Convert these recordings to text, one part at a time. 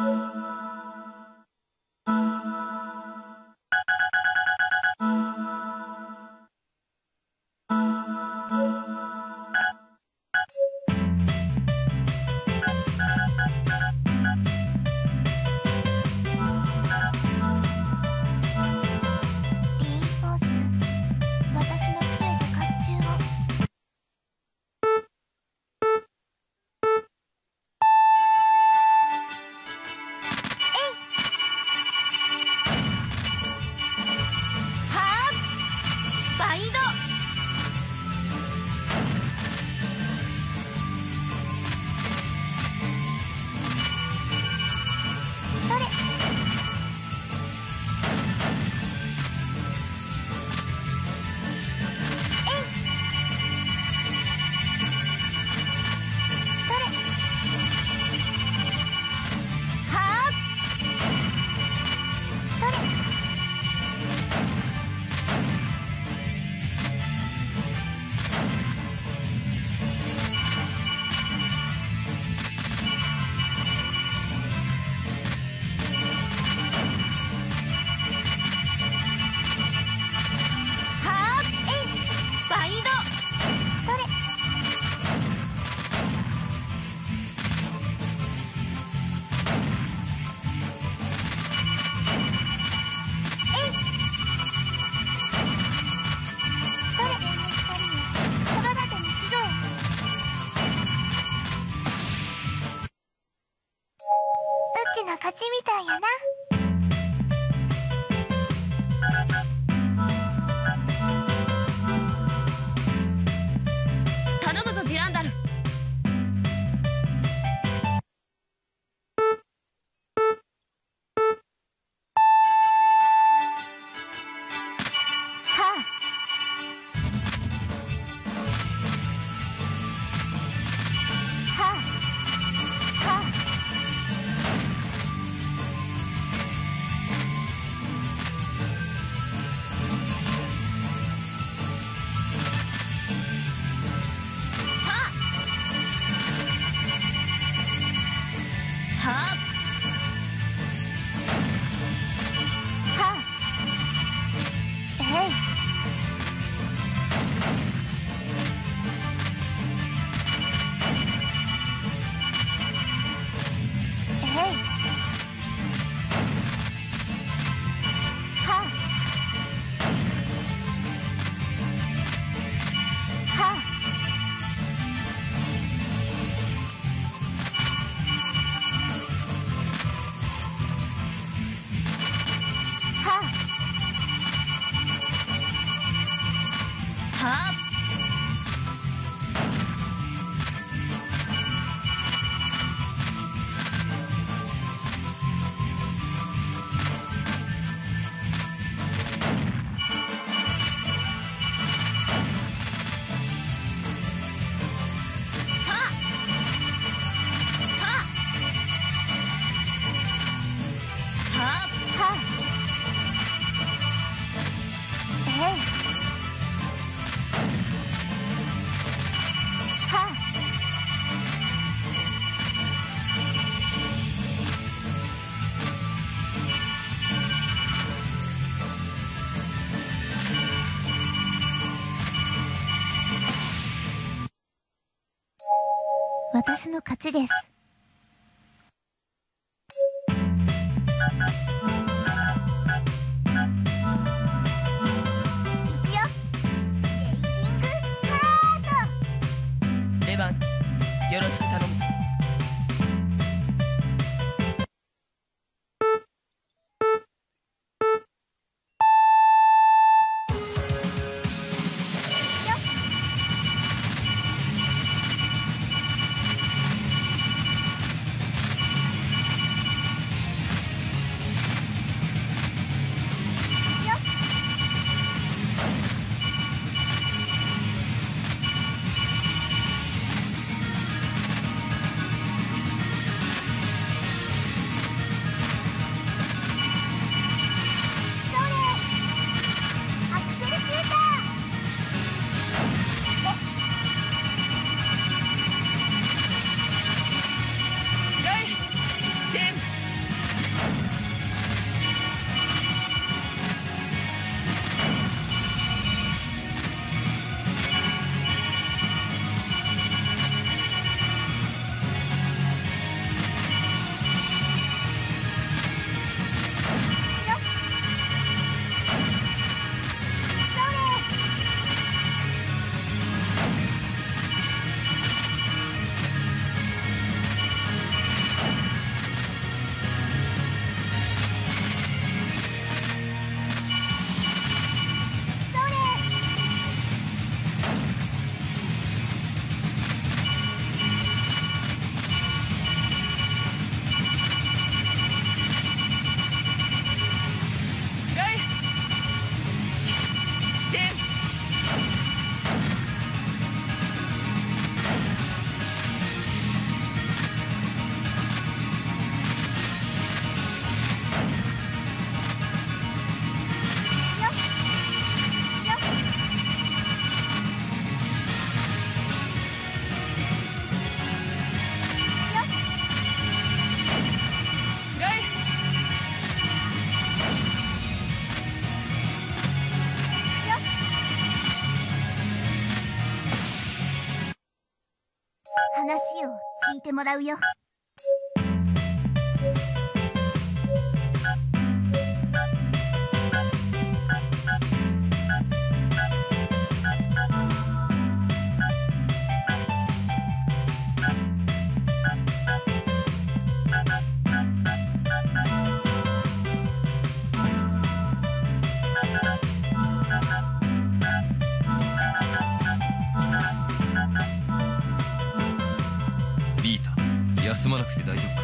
Música 满意度。ら私の勝ちです。てもらうよ。休まなくて大丈夫。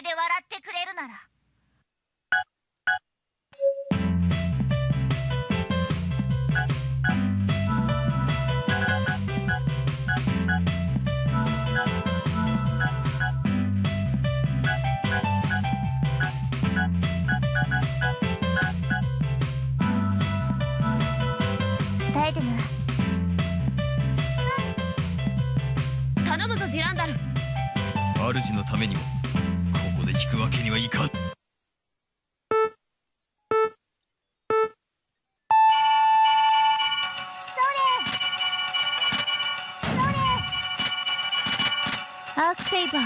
れで笑ってくれるなら。頼むぞランダル。主のためにも。ここで引くわけにはいかん。アークセイバー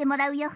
てもらうよ。